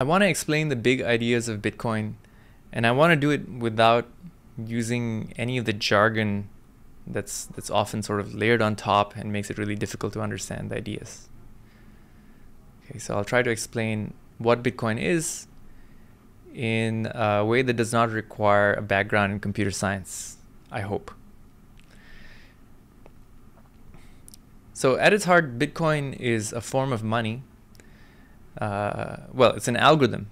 I want to explain the big ideas of Bitcoin, and I want to do it without using any of the jargon that's that's often sort of layered on top and makes it really difficult to understand the ideas. Okay, so I'll try to explain what Bitcoin is in a way that does not require a background in computer science, I hope. So at its heart, Bitcoin is a form of money uh, well, it's an algorithm.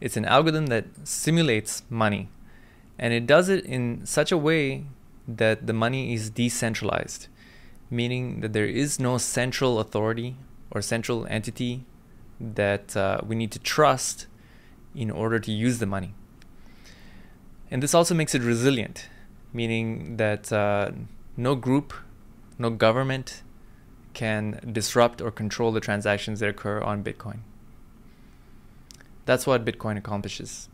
It's an algorithm that simulates money. And it does it in such a way that the money is decentralized, meaning that there is no central authority or central entity that uh, we need to trust in order to use the money. And this also makes it resilient, meaning that uh, no group, no government can disrupt or control the transactions that occur on Bitcoin. That's what Bitcoin accomplishes.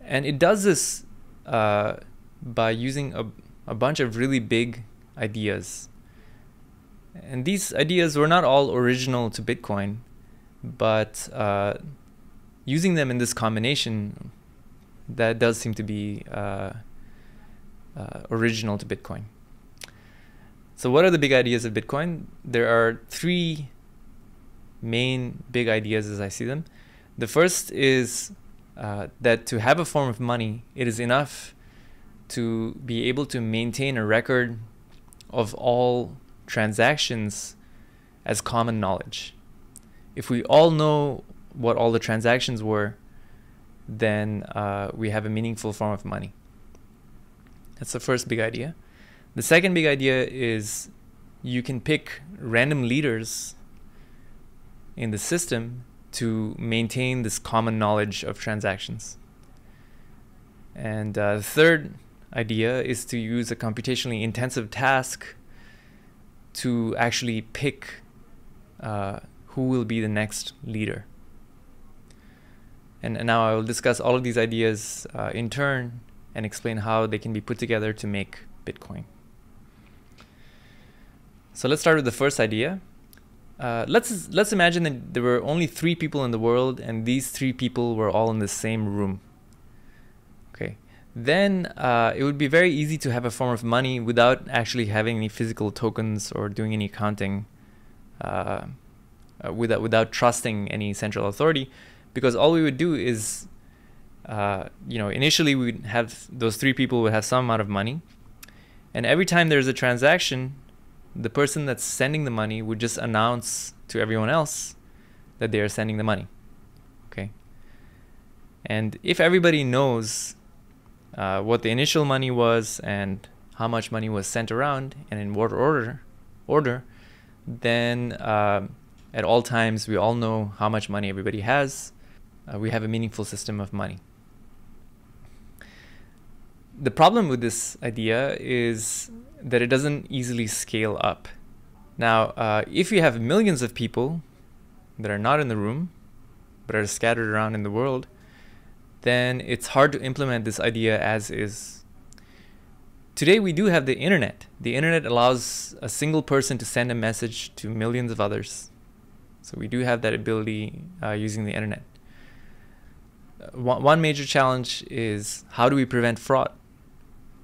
And it does this uh, by using a, a bunch of really big ideas. And these ideas were not all original to Bitcoin, but uh, using them in this combination, that does seem to be uh, uh, original to Bitcoin. So what are the big ideas of Bitcoin? There are three main big ideas as I see them. The first is uh, that to have a form of money, it is enough to be able to maintain a record of all transactions as common knowledge. If we all know what all the transactions were, then uh, we have a meaningful form of money. That's the first big idea. The second big idea is you can pick random leaders in the system to maintain this common knowledge of transactions. And uh, the third idea is to use a computationally intensive task to actually pick uh, who will be the next leader. And, and, now I will discuss all of these ideas uh, in turn and explain how they can be put together to make Bitcoin. So let's start with the first idea, uh, let's let's imagine that there were only three people in the world, and these three people were all in the same room. Okay, then uh, it would be very easy to have a form of money without actually having any physical tokens or doing any counting, uh, uh without without trusting any central authority, because all we would do is, uh, you know, initially we would have those three people would have some amount of money, and every time there's a transaction, the person that's sending the money would just announce to everyone else that they are sending the money. Okay. And if everybody knows uh, what the initial money was and how much money was sent around and in what order, order, then uh, at all times we all know how much money everybody has. Uh, we have a meaningful system of money. The problem with this idea is that it doesn't easily scale up. Now, uh, if you have millions of people that are not in the room, but are scattered around in the world, then it's hard to implement this idea as is. Today, we do have the internet. The internet allows a single person to send a message to millions of others. So we do have that ability uh, using the internet. Uh, one major challenge is how do we prevent fraud?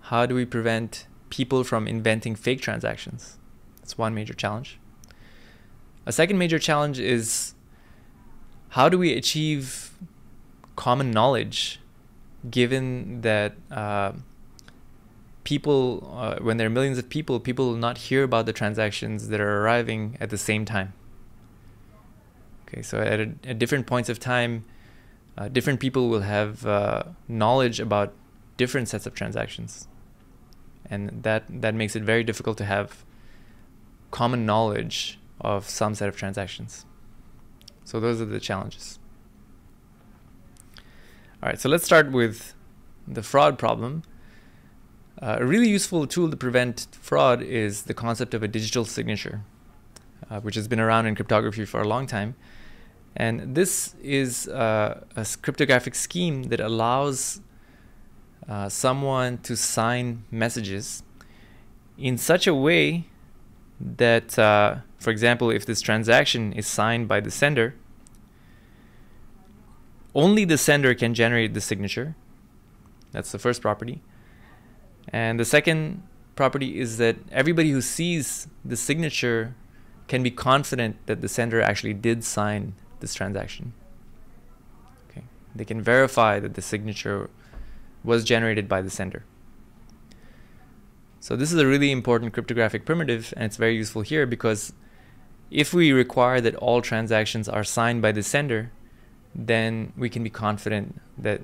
How do we prevent people from inventing fake transactions. That's one major challenge. A second major challenge is how do we achieve common knowledge given that uh, people, uh, when there are millions of people, people will not hear about the transactions that are arriving at the same time. Okay, so at, a, at different points of time, uh, different people will have uh, knowledge about different sets of transactions and that that makes it very difficult to have common knowledge of some set of transactions. So those are the challenges. All right, so let's start with the fraud problem. Uh, a really useful tool to prevent fraud is the concept of a digital signature, uh, which has been around in cryptography for a long time. And this is uh, a cryptographic scheme that allows uh, someone to sign messages in such a way that, uh, for example, if this transaction is signed by the sender, only the sender can generate the signature. That's the first property. And the second property is that everybody who sees the signature can be confident that the sender actually did sign this transaction. Okay. They can verify that the signature was generated by the sender. So this is a really important cryptographic primitive and it's very useful here because if we require that all transactions are signed by the sender, then we can be confident that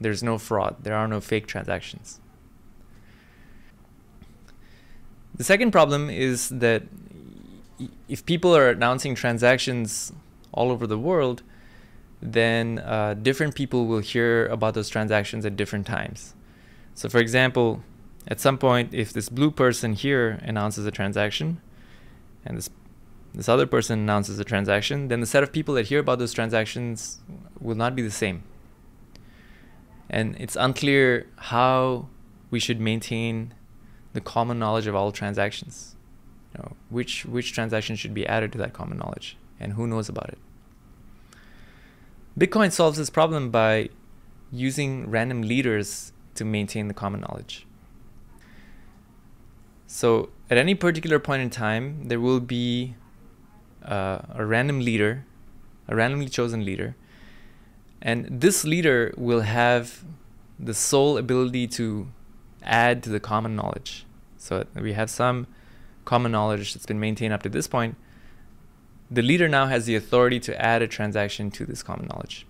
there's no fraud, there are no fake transactions. The second problem is that if people are announcing transactions all over the world, then uh, different people will hear about those transactions at different times. So for example, at some point, if this blue person here announces a transaction, and this this other person announces a transaction, then the set of people that hear about those transactions will not be the same. And it's unclear how we should maintain the common knowledge of all transactions. You know, which which transaction should be added to that common knowledge, and who knows about it. Bitcoin solves this problem by using random leaders to maintain the common knowledge. So at any particular point in time, there will be uh, a random leader, a randomly chosen leader, and this leader will have the sole ability to add to the common knowledge. So we have some common knowledge that's been maintained up to this point. The leader now has the authority to add a transaction to this common knowledge.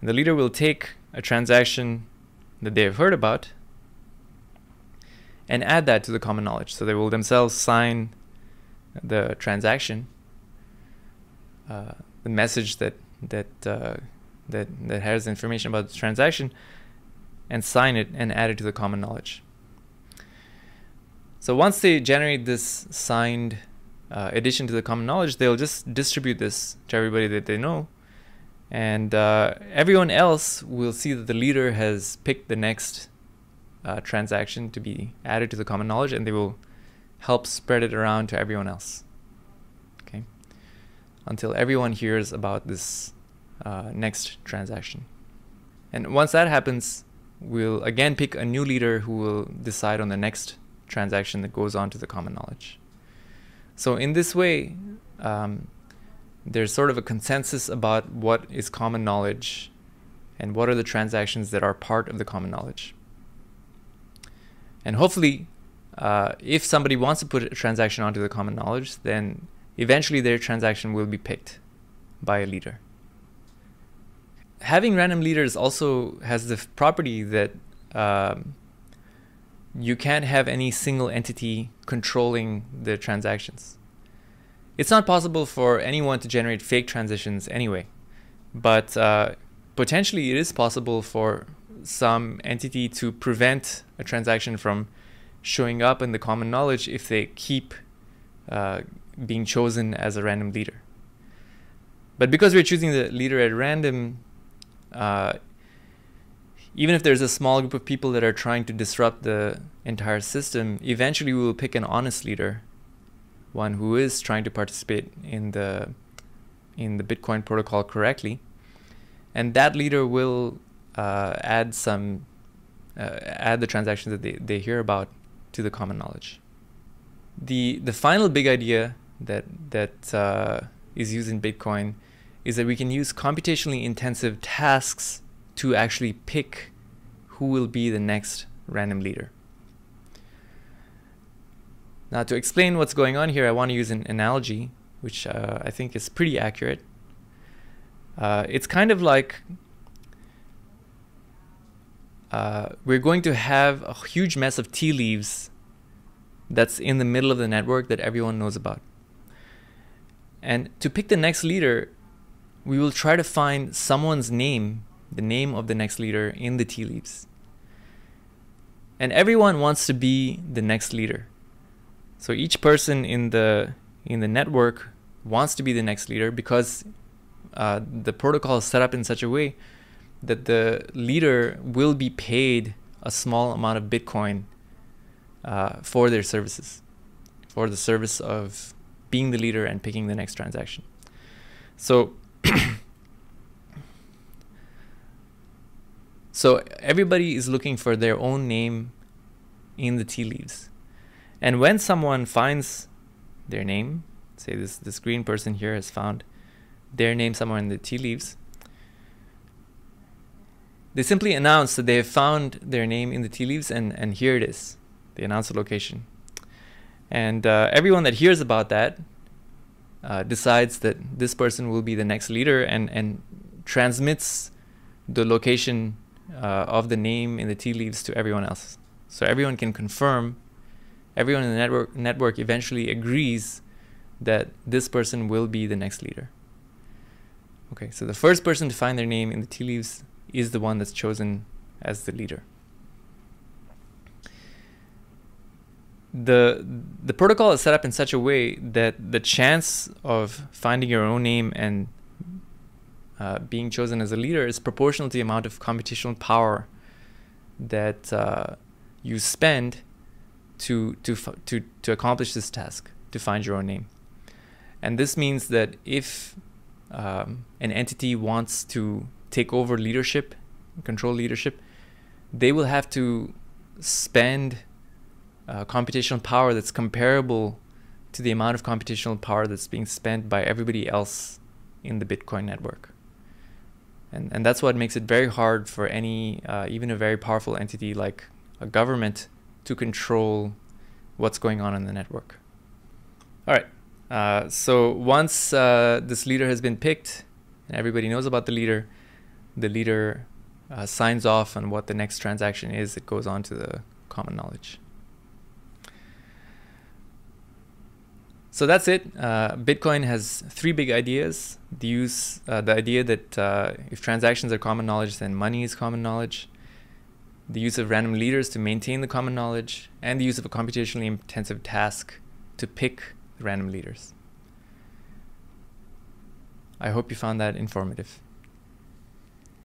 And the leader will take a transaction that they have heard about and add that to the common knowledge. So they will themselves sign the transaction uh, the message that that uh, that that has information about the transaction and sign it and add it to the common knowledge. So once they generate this signed uh, addition to the common knowledge, they'll just distribute this to everybody that they know, and uh, everyone else will see that the leader has picked the next uh, transaction to be added to the common knowledge, and they will help spread it around to everyone else Okay, until everyone hears about this uh, next transaction. And once that happens, we'll again pick a new leader who will decide on the next transaction that goes on to the common knowledge. So in this way, um, there's sort of a consensus about what is common knowledge and what are the transactions that are part of the common knowledge. And hopefully, uh, if somebody wants to put a transaction onto the common knowledge, then eventually their transaction will be picked by a leader. Having random leaders also has the property that um, you can't have any single entity controlling the transactions. It's not possible for anyone to generate fake transitions anyway, but uh, potentially it is possible for some entity to prevent a transaction from showing up in the common knowledge if they keep uh, being chosen as a random leader. But because we're choosing the leader at random, uh, even if there's a small group of people that are trying to disrupt the entire system, eventually we will pick an honest leader, one who is trying to participate in the in the Bitcoin protocol correctly, and that leader will uh, add some uh, add the transactions that they, they hear about to the common knowledge. The the final big idea that that uh, is used in Bitcoin is that we can use computationally intensive tasks to actually pick who will be the next random leader. Now to explain what's going on here, I want to use an analogy, which uh, I think is pretty accurate. Uh, it's kind of like uh, we're going to have a huge mess of tea leaves that's in the middle of the network that everyone knows about. And to pick the next leader, we will try to find someone's name, the name of the next leader in the tea leaves. And everyone wants to be the next leader. So each person in the in the network wants to be the next leader because uh, the protocol is set up in such a way that the leader will be paid a small amount of Bitcoin uh, for their services, for the service of being the leader and picking the next transaction. So So everybody is looking for their own name in the tea leaves. And when someone finds their name, say this, this green person here has found their name somewhere in the tea leaves, they simply announce that they have found their name in the tea leaves and, and here it is. They announce the location. And uh, everyone that hears about that uh, decides that this person will be the next leader and, and transmits the location uh, of the name in the tea leaves to everyone else. So everyone can confirm, everyone in the network, network eventually agrees that this person will be the next leader. Okay, so the first person to find their name in the tea leaves is the one that's chosen as the leader. The the protocol is set up in such a way that the chance of finding your own name and uh, being chosen as a leader is proportional to the amount of computational power that uh, you spend to to to to accomplish this task to find your own name. And this means that if um, an entity wants to take over leadership, control leadership, they will have to spend uh, computational power that's comparable to the amount of computational power that's being spent by everybody else in the Bitcoin network. And, and that's what makes it very hard for any, uh, even a very powerful entity like a government, to control what's going on in the network. All right. Uh, so once uh, this leader has been picked and everybody knows about the leader, the leader uh, signs off on what the next transaction is, it goes on to the common knowledge. So that's it. Uh, Bitcoin has three big ideas. The use, uh, the idea that uh, if transactions are common knowledge, then money is common knowledge. The use of random leaders to maintain the common knowledge, and the use of a computationally intensive task to pick the random leaders. I hope you found that informative.